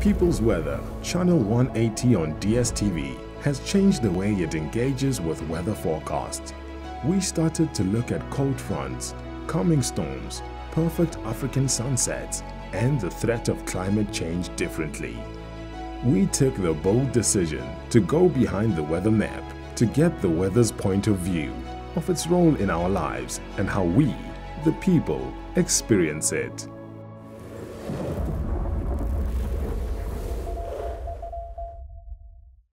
People's Weather, Channel 180 on DSTV, has changed the way it engages with weather forecasts. We started to look at cold fronts, coming storms, perfect African sunsets, and the threat of climate change differently. We took the bold decision to go behind the weather map to get the weather's point of view of its role in our lives and how we, the people, experience it.